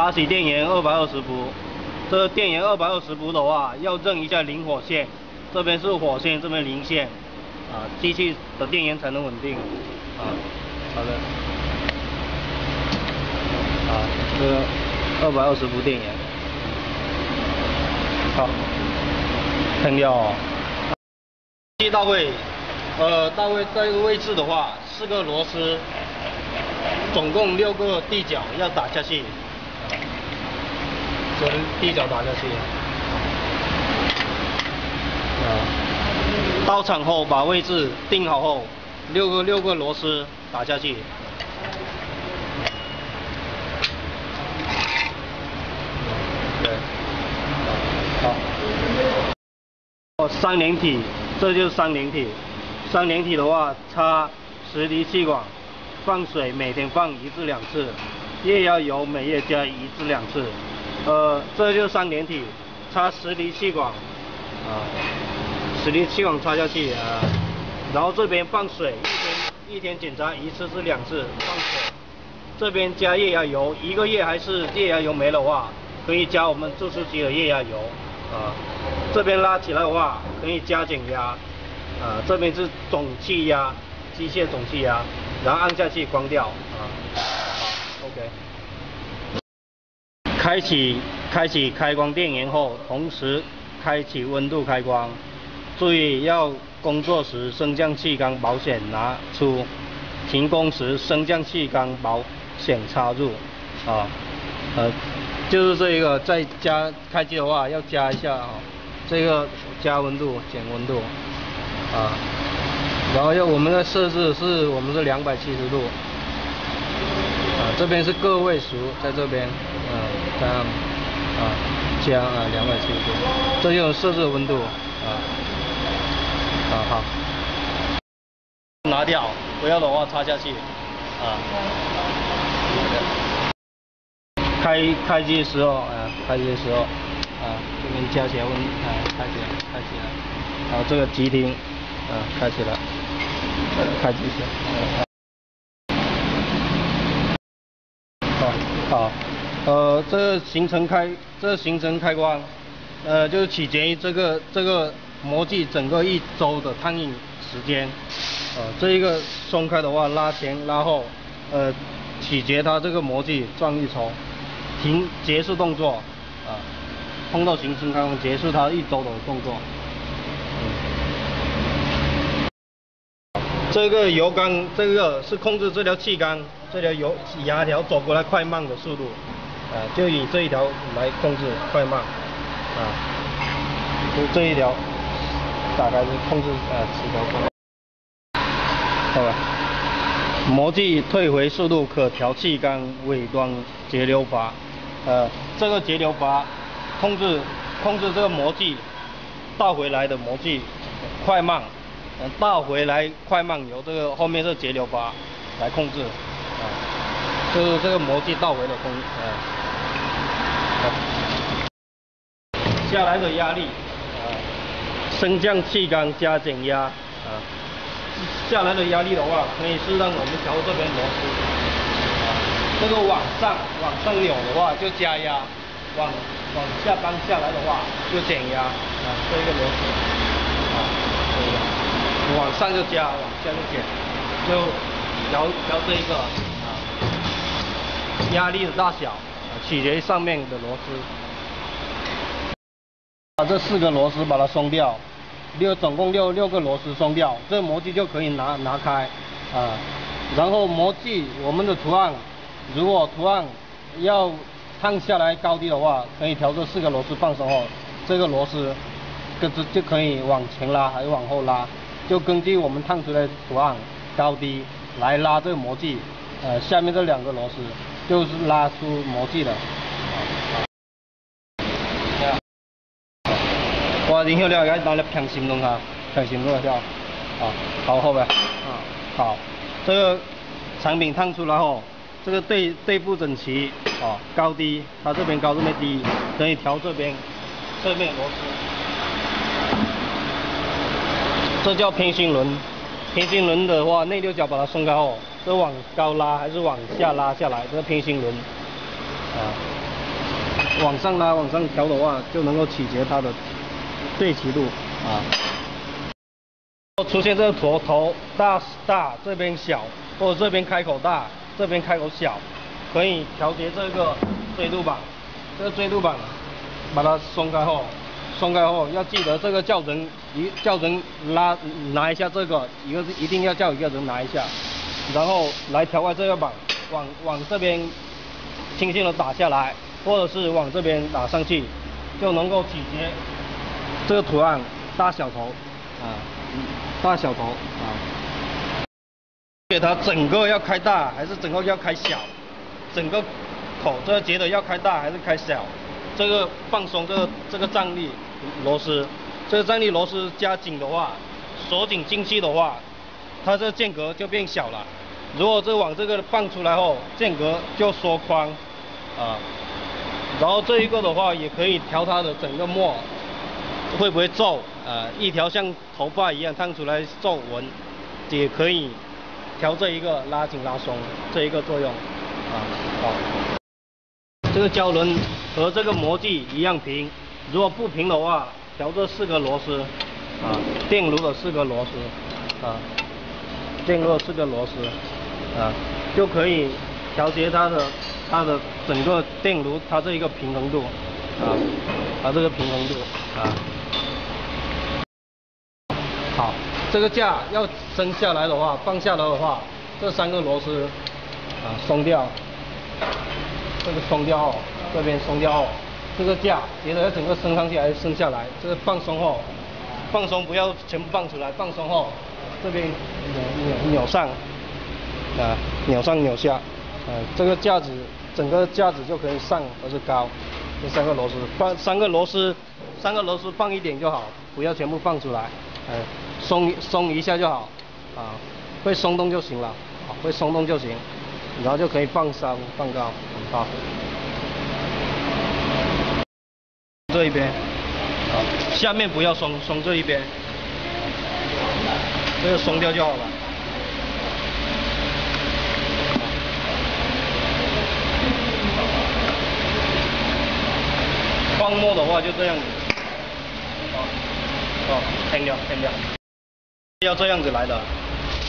茶洗电源二百二十伏，这个电源二百二十伏的话，要认一下零火线，这边是火线，这边零线，啊，机器的电源才能稳定，啊，好的，啊，这个二百二十伏电源，好，喷掉哦，机到位，呃，到位这个位置的话，四个螺丝，总共六个地脚要打下去。从地脚打下去，啊，到场后把位置定好后，六个六个螺丝打下去，对，好，哦，三连体，这就是三连体，三连体的话插十滴气管，放水每天放一至两次，液压油每月加一至两次。呃，这就是三连体，插十离气管，啊，十离气管插下去啊，然后这边放水，一天一天检查一次至两次放水，这边加液压油，一个月还是液压油没的话，可以加我们注射机的液压油，啊，这边拉起来的话可以加减压，啊，这边是总气压，机械总气压，然后按下去关掉，啊，好，OK。开启开启开关电源后，同时开启温度开关。注意要工作时升降气缸保险拿出，停工时升降气缸保险插入。啊，呃，就是这一个再加开机的话要加一下啊，这个加温度减温度啊，然后要我们的设置是我们是两百七十度。啊，这边是个位数，在这边，啊，这样，啊，加啊，两百七十度，这就是设置温度，啊，啊好，拿掉，不要的话插下去，啊，开开机的时候，啊，开机的时候，啊，这边加起来温，啊，开起来，开起来，然后这个急停，啊，开起来，开机好。好，呃，这个行程开，这个行程开关，呃，就是取决于这个这个模具整个一周的烫印时间，呃，这一个松开的话，拉前拉后，呃，取决它这个模具转一抽，停结束动作，啊，碰到行程开关结束它一周的动作。这个油缸，这个是控制这条气缸，这条油压条走过来快慢的速度，啊，就以这一条来控制快慢，啊，就这一条大概是控制呃起条快好吧，模具退回速度可调气缸尾端节流阀，呃，这个节流阀控制控制这个模具倒回来的模具快慢。倒回来快慢由这个后面是节流阀来控制，啊，就是这个模具倒回的控，啊，下来的压力，啊，升降气缸加减压，啊，下来的压力的话，可以适当我们调这边螺丝，啊，这个往上往上扭的话就加压，往往下扳下来的话就减压，啊，这一个螺丝，啊，这个。往上就加，往下就减，就调调这一个，压力的大小取决于上面的螺丝。把这四个螺丝把它松掉，六总共六六个螺丝松掉，这模具就可以拿拿开啊。然后模具我们的图案，如果图案要烫下来高低的话，可以调这四个螺丝放松后，这个螺丝就就可以往前拉还是往后拉。就根据我们烫出来的图案高低来拉这个模具，呃，下面这两个螺丝就是拉出模具的。哇，然后了，而家拿来平行弄下，平行弄下，啊，好后边，啊，好，这个产品烫出来后，这个对对不整齐，啊，高低，它这边高这边低，可以调这边侧面螺丝。这叫偏心轮，偏心轮的话，内六角把它松开后，这往高拉还是往下拉下来，这个偏心轮，啊。往上拉、往上调的话，就能够取决它的对齐度啊。出现这个坨头大大这边小，或者这边开口大，这边开口小，可以调节这个锥度板。这个锥度板把它松开后，松开后要记得这个叫人一叫人拉拿一下这个，一个一定要叫一个人拿一下，然后来调开这个板，往往这边轻轻的打下来，或者是往这边打上去，就能够取决这个图案大小头啊。大小头啊，给它整个要开大还是整个要开小？整个口这个结的要开大还是开小？这个放松这个这个站立螺丝，这个站立螺丝加紧的话，锁紧进去的话，它这间隔就变小了。如果这往这个放出来后，间隔就缩宽啊。然后这一个的话，也可以调它的整个墨。会不会皱？啊，一条像头发一样烫出来皱纹，也可以调这一个拉紧拉松这一个作用啊。好，这个胶轮和这个模具一样平，如果不平的话，调这四个螺丝啊，电炉的四个螺丝啊，电炉的四个螺丝啊，就可以调节它的它的整个电炉它这一个平衡度啊，它这个平衡度啊。好，这个架要升下来的话，放下来的话，这三个螺丝啊松掉，这个松掉后，这边松掉后，这个架接着要整个升上去还是升下来？这个放松后，放松不要全部放出来，放松后，这边扭扭扭上，啊扭上扭下，啊这个架子整个架子就可以上或是高，这三个螺丝放三个螺丝，三个螺丝放一点就好，不要全部放出来，哎。松松一下就好，啊，会松动就行了，会松动就行，然后就可以放松放高，好。这一边，啊，下面不要松，松这一边，这个松掉就好了。放墨的话就这样子，啊，哦，停掉，停掉。要这样子来的，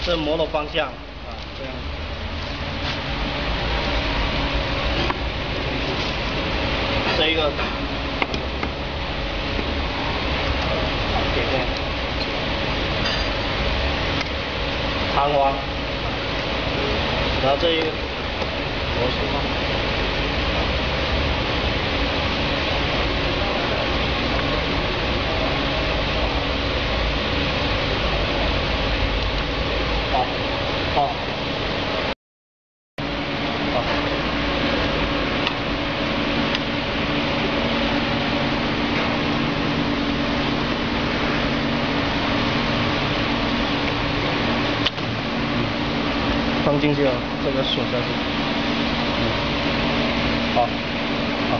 这磨的方向啊，这样。这一个，点点，弹簧，然后这一个螺丝。放进去了，这个锁下去。好，好。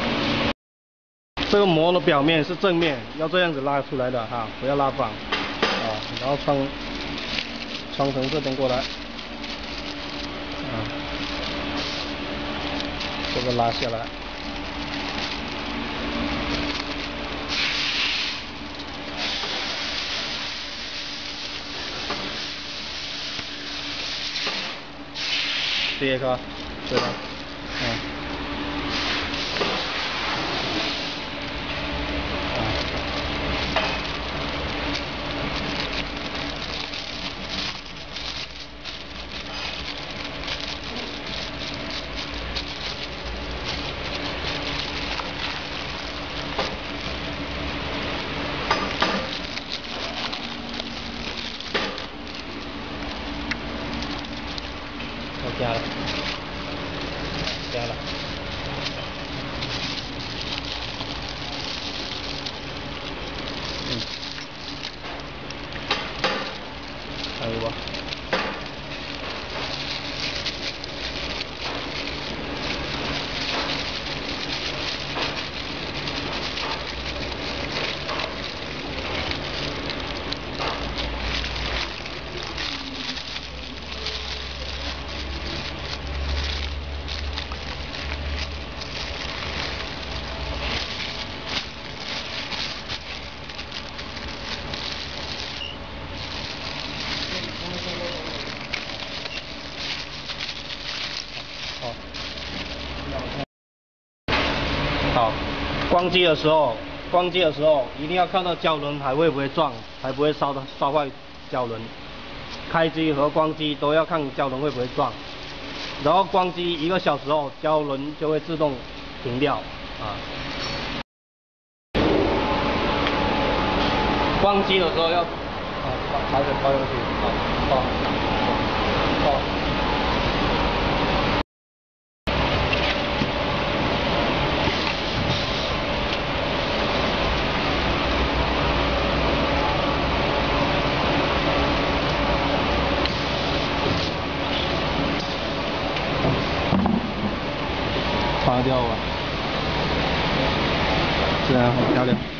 这个膜的表面是正面，要这样子拉出来的哈，不要拉反。啊，然后穿穿从这边过来。啊，这个拉下来。这个，对吧？加了，加了。关机的时候，关机的时候一定要看到胶轮还会不会撞，还不会烧的烧坏胶轮。开机和关机都要看胶轮会不会撞，然后关机一个小时后，胶轮就会自动停掉啊。关机的时候要啊把水倒进去，啊倒倒。掉吧，这样很漂亮。